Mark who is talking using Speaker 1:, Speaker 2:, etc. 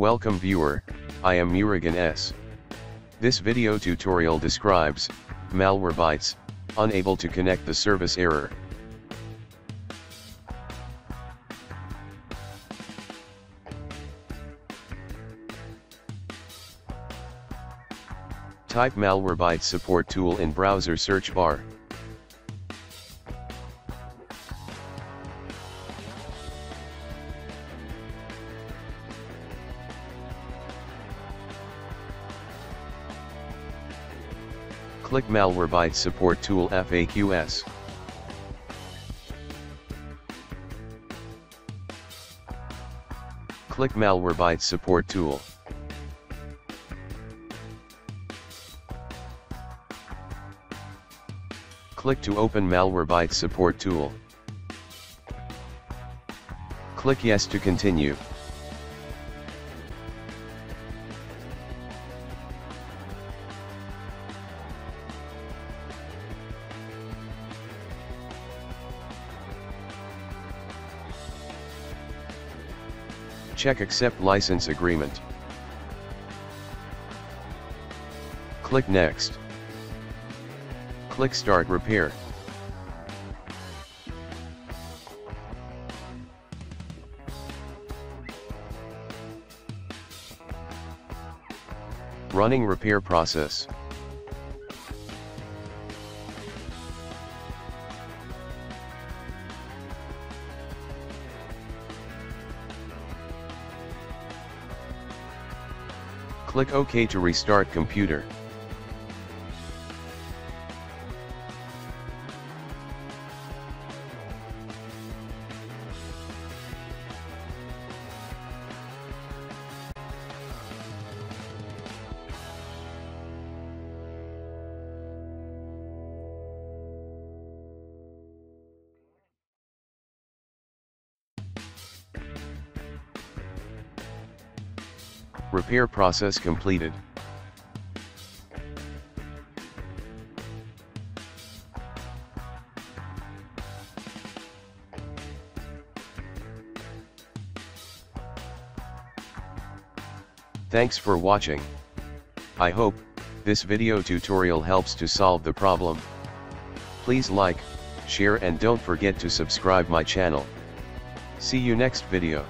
Speaker 1: Welcome viewer, I am Murugan S. This video tutorial describes, Malwarebytes, unable to connect the service error. Type Malwarebytes support tool in browser search bar. Click Malwarebytes Support Tool FAQS. Click Malwarebytes Support Tool. Click to open Malwarebytes Support Tool. Click Yes to continue. Check Accept License Agreement. Click Next. Click Start Repair. Running repair process. Click OK to restart computer. Repair process completed. Thanks for watching. I hope, this video tutorial helps to solve the problem. Please like, share and don't forget to subscribe my channel. See you next video.